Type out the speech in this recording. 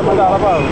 العرباوي